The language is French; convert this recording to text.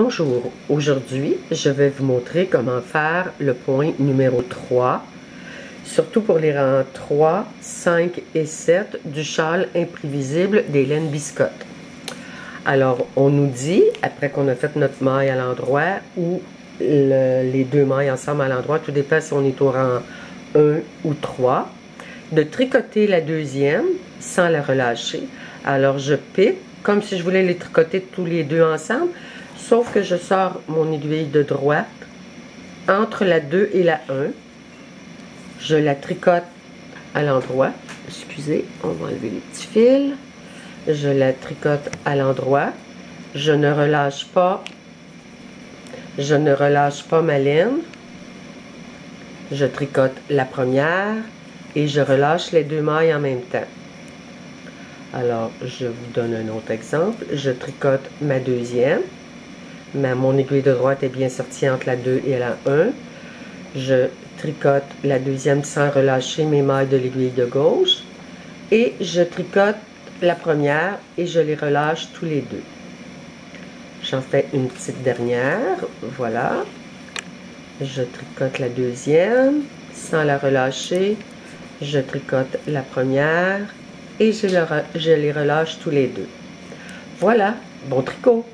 Bonjour, aujourd'hui je vais vous montrer comment faire le point numéro 3, surtout pour les rangs 3, 5 et 7 du châle imprévisible d'Hélène Biscotte. Alors on nous dit, après qu'on a fait notre maille à l'endroit ou les deux mailles ensemble à l'endroit, tout dépend si on est au rang 1 ou 3, de tricoter la deuxième sans la relâcher. Alors je pique comme si je voulais les tricoter tous les deux ensemble, sauf que je sors mon aiguille de droite entre la 2 et la 1. Je la tricote à l'endroit. Excusez, on va enlever les petits fils. Je la tricote à l'endroit. Je ne relâche pas. Je ne relâche pas ma laine. Je tricote la première et je relâche les deux mailles en même temps. Alors, je vous donne un autre exemple. Je tricote ma deuxième. Ma, mon aiguille de droite est bien sortie entre la 2 et la 1. Je tricote la deuxième sans relâcher mes mailles de l'aiguille de gauche. Et je tricote la première et je les relâche tous les deux. J'en fais une petite dernière. Voilà. Je tricote la deuxième sans la relâcher. Je tricote la première et je, je les relâche tous les deux. Voilà, bon tricot!